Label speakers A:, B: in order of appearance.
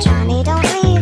A: Johnny, don't leave.